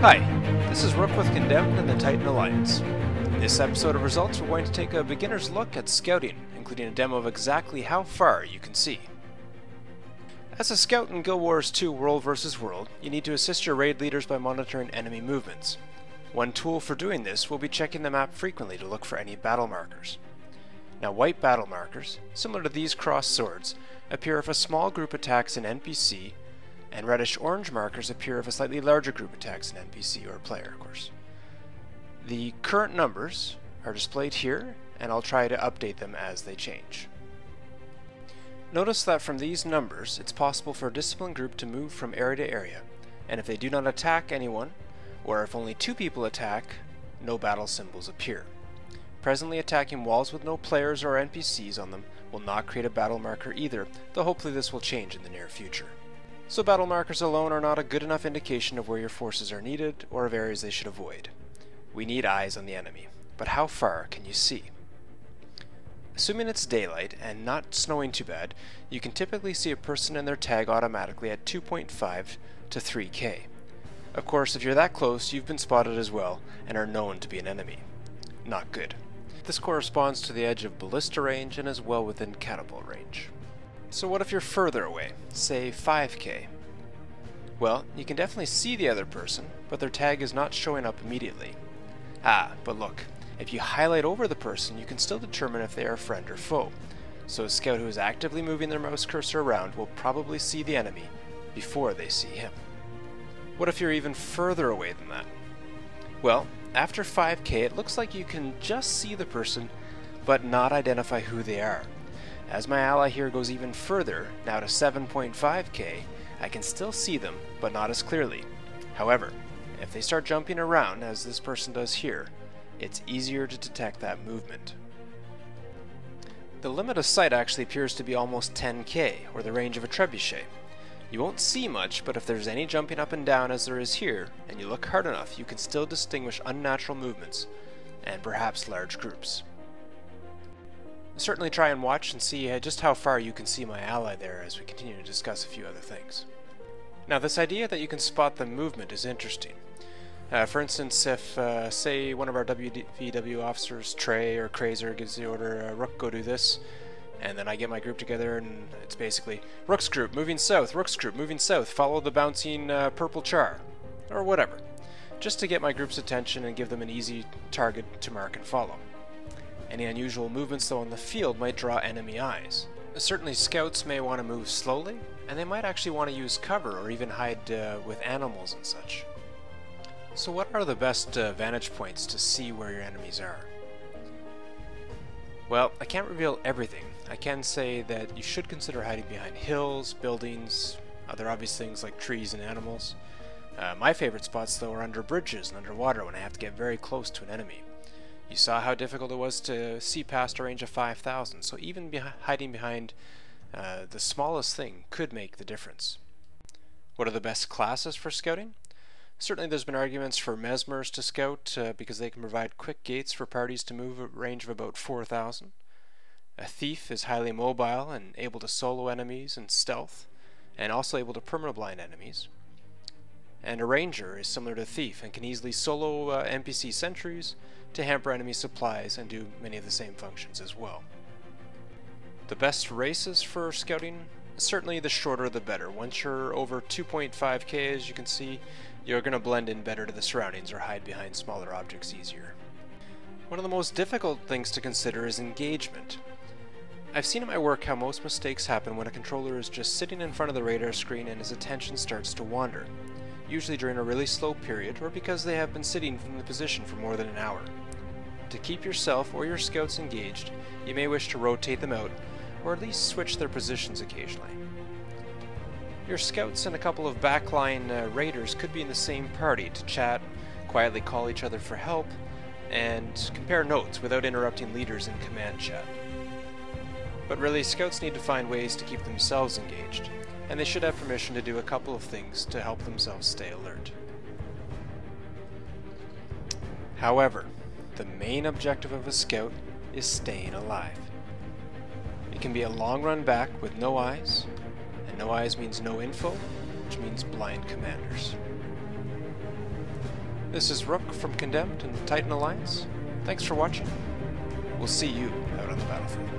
Hi, this is Rook with Condemned and the Titan Alliance. In this episode of Results, we're going to take a beginner's look at scouting, including a demo of exactly how far you can see. As a scout in Guild Wars 2 World vs. World, you need to assist your raid leaders by monitoring enemy movements. One tool for doing this will be checking the map frequently to look for any battle markers. Now white battle markers, similar to these crossed swords, appear if a small group attacks an NPC and reddish-orange markers appear if a slightly larger group attacks an NPC or player, of course. The current numbers are displayed here, and I'll try to update them as they change. Notice that from these numbers, it's possible for a discipline group to move from area to area, and if they do not attack anyone, or if only two people attack, no battle symbols appear. Presently attacking walls with no players or NPCs on them will not create a battle marker either, though hopefully this will change in the near future. So battle markers alone are not a good enough indication of where your forces are needed or of areas they should avoid. We need eyes on the enemy, but how far can you see? Assuming it's daylight and not snowing too bad, you can typically see a person and their tag automatically at 2.5 to 3k. Of course, if you're that close, you've been spotted as well and are known to be an enemy. Not good. This corresponds to the edge of ballista range and is well within catapult range. So what if you're further away, say 5k? Well, you can definitely see the other person, but their tag is not showing up immediately. Ah, but look, if you highlight over the person, you can still determine if they are friend or foe. So a scout who is actively moving their mouse cursor around will probably see the enemy before they see him. What if you're even further away than that? Well, after 5k it looks like you can just see the person, but not identify who they are. As my ally here goes even further, now to 7.5k, I can still see them, but not as clearly. However, if they start jumping around, as this person does here, it's easier to detect that movement. The limit of sight actually appears to be almost 10k, or the range of a trebuchet. You won't see much, but if there's any jumping up and down as there is here, and you look hard enough, you can still distinguish unnatural movements, and perhaps large groups certainly try and watch and see uh, just how far you can see my ally there as we continue to discuss a few other things. Now this idea that you can spot the movement is interesting. Uh, for instance, if, uh, say, one of our WVW officers, Trey or Krazer, gives the order, uh, Rook, go do this, and then I get my group together and it's basically, Rook's group, moving south, Rook's group, moving south, follow the bouncing uh, purple char, or whatever, just to get my group's attention and give them an easy target to mark and follow. Any unusual movements though on the field might draw enemy eyes. Certainly scouts may want to move slowly, and they might actually want to use cover or even hide uh, with animals and such. So what are the best uh, vantage points to see where your enemies are? Well, I can't reveal everything. I can say that you should consider hiding behind hills, buildings, other obvious things like trees and animals. Uh, my favorite spots though are under bridges and underwater when I have to get very close to an enemy. You saw how difficult it was to see past a range of 5,000, so even hiding behind uh, the smallest thing could make the difference. What are the best classes for scouting? Certainly there's been arguments for Mesmers to scout uh, because they can provide quick gates for parties to move a range of about 4,000. A Thief is highly mobile and able to solo enemies and stealth, and also able to permablind enemies. And a Ranger is similar to a Thief and can easily solo uh, NPC sentries, to hamper enemy supplies and do many of the same functions as well. The best races for scouting? Certainly the shorter the better. Once you're over 2.5k as you can see, you're going to blend in better to the surroundings or hide behind smaller objects easier. One of the most difficult things to consider is engagement. I've seen in my work how most mistakes happen when a controller is just sitting in front of the radar screen and his attention starts to wander, usually during a really slow period or because they have been sitting in the position for more than an hour. To keep yourself or your scouts engaged, you may wish to rotate them out, or at least switch their positions occasionally. Your scouts and a couple of backline uh, raiders could be in the same party to chat, quietly call each other for help, and compare notes without interrupting leaders in command chat. But really, scouts need to find ways to keep themselves engaged, and they should have permission to do a couple of things to help themselves stay alert. However, the main objective of a scout is staying alive. It can be a long run back with no eyes, and no eyes means no info, which means blind commanders. This is Rook from Condemned and the Titan Alliance. Thanks for watching. We'll see you out on the battlefield.